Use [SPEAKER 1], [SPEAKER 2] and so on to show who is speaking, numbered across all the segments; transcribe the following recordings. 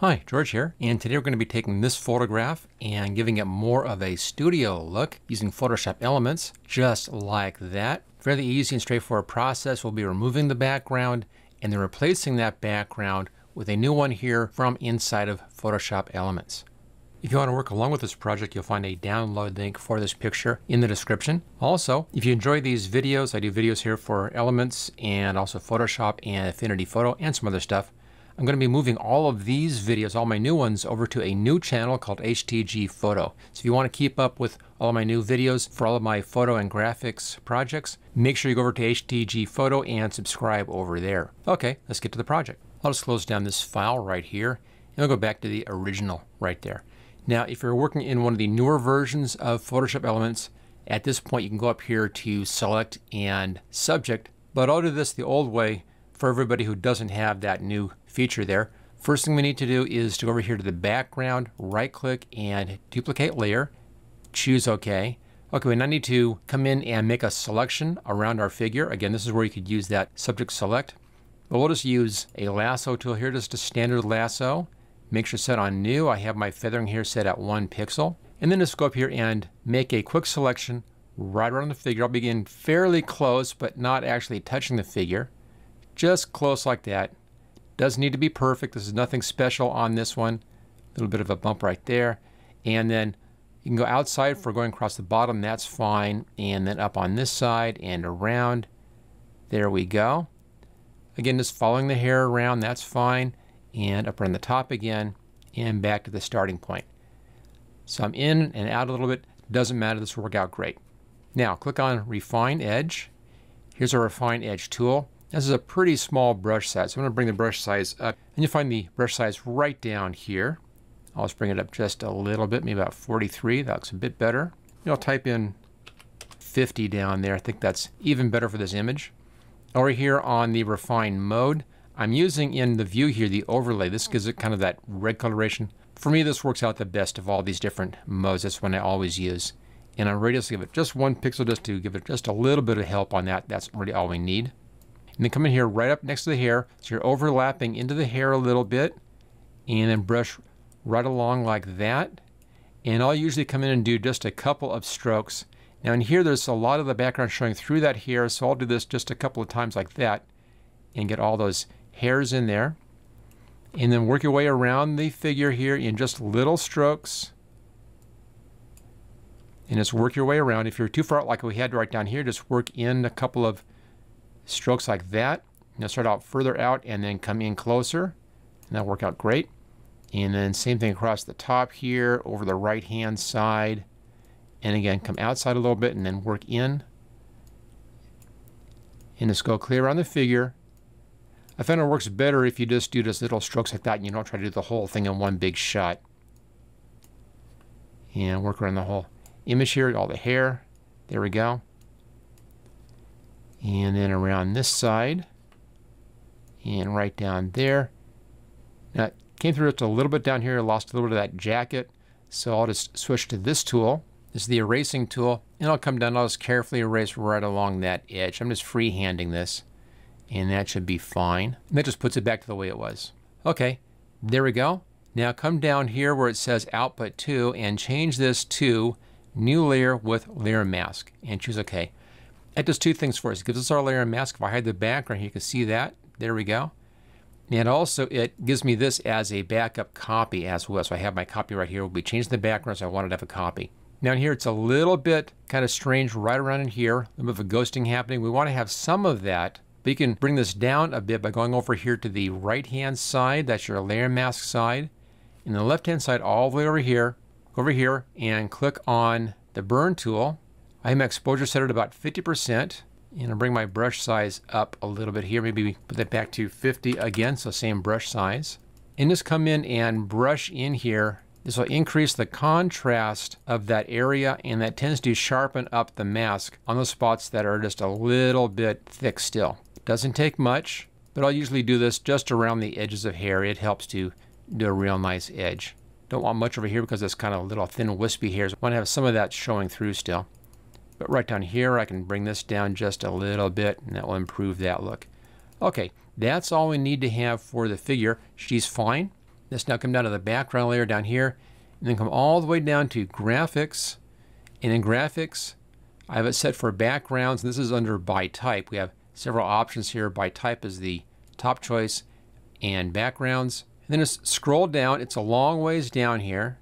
[SPEAKER 1] Hi, George here, and today we're going to be taking this photograph and giving it more of a studio look using Photoshop Elements, just like that. Fairly easy and straightforward process. We'll be removing the background and then replacing that background with a new one here from inside of Photoshop Elements. If you want to work along with this project, you'll find a download link for this picture in the description. Also, if you enjoy these videos, I do videos here for Elements and also Photoshop and Affinity Photo and some other stuff. I'm going to be moving all of these videos, all my new ones, over to a new channel called HTG Photo. So if you want to keep up with all of my new videos for all of my photo and graphics projects, make sure you go over to HTG Photo and subscribe over there. Okay, let's get to the project. I'll just close down this file right here, and I'll go back to the original right there. Now, if you're working in one of the newer versions of Photoshop Elements, at this point you can go up here to Select and Subject, but I'll do this the old way for everybody who doesn't have that new feature there. First thing we need to do is to go over here to the background, right click and duplicate layer, choose OK. Okay, we now need to come in and make a selection around our figure. Again, this is where you could use that subject select. But we'll just use a lasso tool here, just a standard lasso. Make sure set on new. I have my feathering here set at one pixel. And then just go up here and make a quick selection right around the figure. I'll begin fairly close, but not actually touching the figure. Just close like that. Doesn't need to be perfect. This is nothing special on this one. A little bit of a bump right there. And then you can go outside for going across the bottom. That's fine. And then up on this side and around. There we go. Again, just following the hair around. That's fine. And up around the top again. And back to the starting point. So I'm in and out a little bit. Doesn't matter. This will work out great. Now, click on Refine Edge. Here's our Refine Edge tool. This is a pretty small brush size. So I'm going to bring the brush size up. And you'll find the brush size right down here. I'll just bring it up just a little bit, maybe about 43. That looks a bit better. I'll type in 50 down there. I think that's even better for this image. Over here on the refine mode, I'm using in the view here the overlay. This gives it kind of that red coloration. For me, this works out the best of all these different modes. That's one I always use. And I'm ready to give it just one pixel just to give it just a little bit of help on that. That's really all we need. And then come in here right up next to the hair. So you're overlapping into the hair a little bit. And then brush right along like that. And I'll usually come in and do just a couple of strokes. Now in here there's a lot of the background showing through that hair. So I'll do this just a couple of times like that. And get all those hairs in there. And then work your way around the figure here in just little strokes. And just work your way around. If you're too far out like we had right down here, just work in a couple of strokes like that. Now start out further out and then come in closer. And that'll work out great. And then same thing across the top here, over the right hand side. And again, come outside a little bit and then work in. And just go clear on the figure. I found it works better if you just do just little strokes like that and you don't try to do the whole thing in one big shot. And work around the whole image here, all the hair. There we go and then around this side and right down there. Now it came through just a little bit down here, lost a little bit of that jacket, so I'll just switch to this tool. This is the erasing tool, and I'll come down, I'll just carefully erase right along that edge. I'm just freehanding this, and that should be fine. And that just puts it back to the way it was. Okay, there we go. Now come down here where it says Output To and change this to New Layer with Layer Mask, and choose OK. It does two things for us. It gives us our layer mask. If I hide the background, you can see that. There we go. And also it gives me this as a backup copy as well. So I have my copy right here. We changed the background, so I wanted to have a copy. Now in here it's a little bit kind of strange right around in here. A little bit of a ghosting happening. We want to have some of that. But you can bring this down a bit by going over here to the right hand side. That's your layer mask side. And the left hand side all the way over here. Over here and click on the burn tool I have my exposure set at about 50%. And I'll bring my brush size up a little bit here. Maybe put that back to 50 again, so same brush size. And just come in and brush in here. This will increase the contrast of that area and that tends to sharpen up the mask on those spots that are just a little bit thick still. Doesn't take much, but I'll usually do this just around the edges of hair. It helps to do a real nice edge. Don't want much over here because it's kind of a little thin wispy hairs. I want to have some of that showing through still. But right down here, I can bring this down just a little bit, and that will improve that look. Okay, that's all we need to have for the figure. She's fine. Let's now come down to the background layer down here and then come all the way down to graphics. And in graphics, I have it set for backgrounds. And this is under by type. We have several options here. By type is the top choice and backgrounds. And then just scroll down. It's a long ways down here.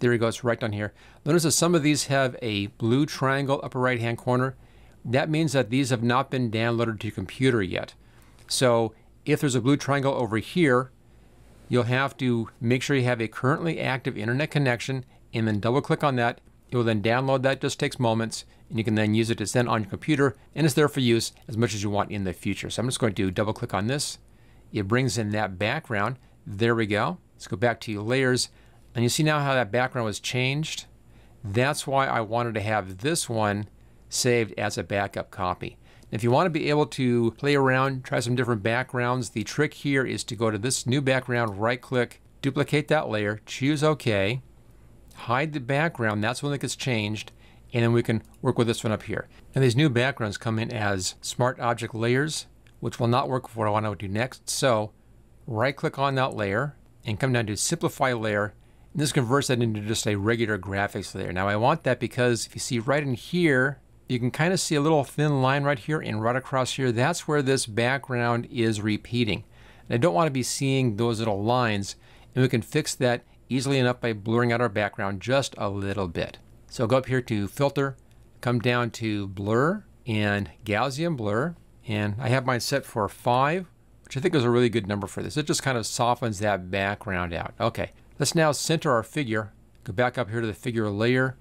[SPEAKER 1] There we go. It's right down here. Notice that some of these have a blue triangle upper right hand corner. That means that these have not been downloaded to your computer yet. So if there's a blue triangle over here, you'll have to make sure you have a currently active internet connection and then double click on that. It will then download that, just takes moments, and you can then use it to send on your computer, and it's there for use as much as you want in the future. So I'm just going to double click on this. It brings in that background. There we go. Let's go back to layers, and you see now how that background was changed. That's why I wanted to have this one saved as a backup copy. If you want to be able to play around, try some different backgrounds, the trick here is to go to this new background, right click, duplicate that layer, choose OK, hide the background, that's when it gets changed, and then we can work with this one up here. And these new backgrounds come in as smart object layers, which will not work for what I want to do next. So right click on that layer and come down to simplify layer. This converts that into just a regular graphics layer. Now I want that because if you see right in here, you can kind of see a little thin line right here and right across here. That's where this background is repeating. And I don't want to be seeing those little lines. And we can fix that easily enough by blurring out our background just a little bit. So go up here to filter, come down to blur and Gaussian blur. And I have mine set for five, which I think is a really good number for this. It just kind of softens that background out. Okay, let's now center our figure. Go back up here to the figure layer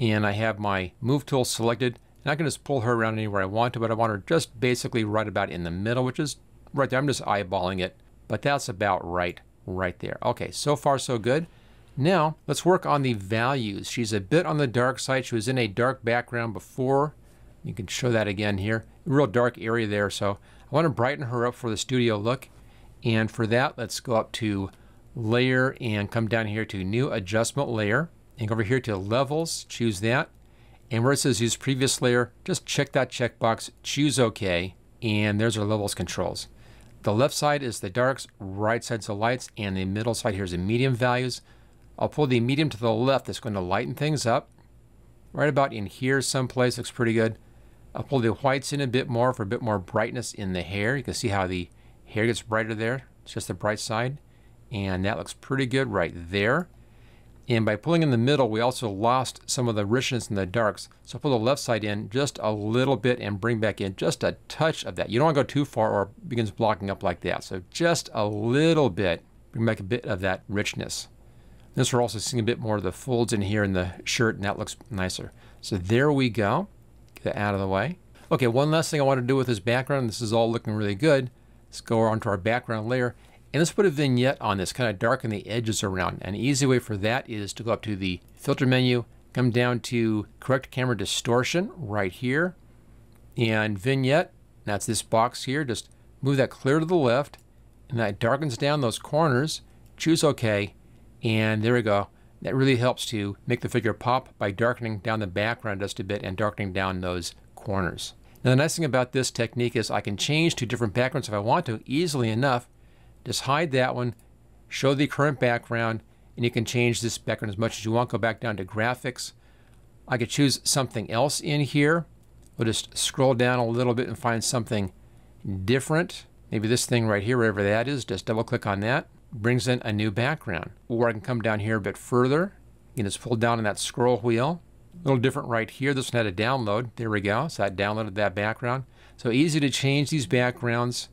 [SPEAKER 1] and I have my move tool selected. And I can just pull her around anywhere I want to but I want her just basically right about in the middle which is right there. I'm just eyeballing it but that's about right right there. Okay so far so good. Now let's work on the values. She's a bit on the dark side. She was in a dark background before. You can show that again here. Real dark area there. So I want to brighten her up for the studio look. And for that let's go up to layer and come down here to new adjustment layer and go over here to levels, choose that. And where it says use previous layer, just check that checkbox, choose OK, and there's our levels controls. The left side is the darks, right side's the lights, and the middle side here is the medium values. I'll pull the medium to the left, that's going to lighten things up. Right about in here someplace looks pretty good. I'll pull the whites in a bit more for a bit more brightness in the hair. You can see how the hair gets brighter there. It's just the bright side. And that looks pretty good right there. And by pulling in the middle, we also lost some of the richness in the darks. So pull the left side in just a little bit and bring back in just a touch of that. You don't want to go too far or it begins blocking up like that. So just a little bit, bring back a bit of that richness. This we're also seeing a bit more of the folds in here in the shirt and that looks nicer. So there we go. Get that out of the way. Okay, one last thing I want to do with this background. This is all looking really good. Let's go on to our background layer and let's put a vignette on this, kind of darken the edges around. An easy way for that is to go up to the filter menu, come down to correct camera distortion right here, and vignette, that's this box here, just move that clear to the left, and that darkens down those corners, choose OK, and there we go. That really helps to make the figure pop by darkening down the background just a bit and darkening down those corners. Now the nice thing about this technique is I can change to different backgrounds if I want to easily enough just hide that one, show the current background, and you can change this background as much as you want. Go back down to graphics. I could choose something else in here. We'll just scroll down a little bit and find something different. Maybe this thing right here, wherever that is, just double click on that. Brings in a new background. Or I can come down here a bit further. You can just pull down on that scroll wheel. A little different right here. This one had a download. There we go. So I downloaded that background. So easy to change these backgrounds.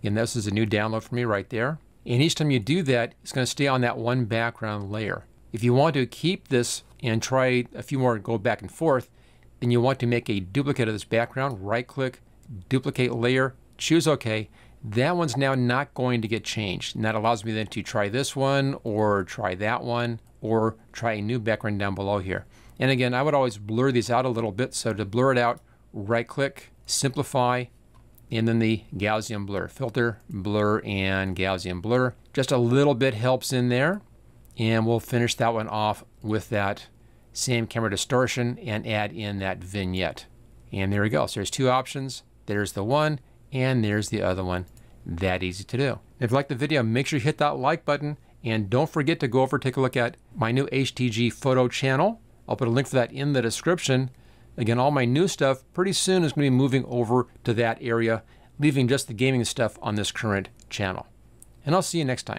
[SPEAKER 1] Again, this is a new download for me right there. And each time you do that, it's going to stay on that one background layer. If you want to keep this and try a few more and go back and forth, then you want to make a duplicate of this background, right click, duplicate layer, choose OK. That one's now not going to get changed. And that allows me then to try this one or try that one or try a new background down below here. And again, I would always blur these out a little bit. So to blur it out, right click, simplify, and then the Gaussian blur. Filter, blur, and Gaussian blur. Just a little bit helps in there. And we'll finish that one off with that same camera distortion and add in that vignette. And there we go. So there's two options. There's the one, and there's the other one. That easy to do. If you like the video, make sure you hit that like button and don't forget to go over take a look at my new HTG photo channel. I'll put a link for that in the description. Again, all my new stuff pretty soon is going to be moving over to that area, leaving just the gaming stuff on this current channel. And I'll see you next time.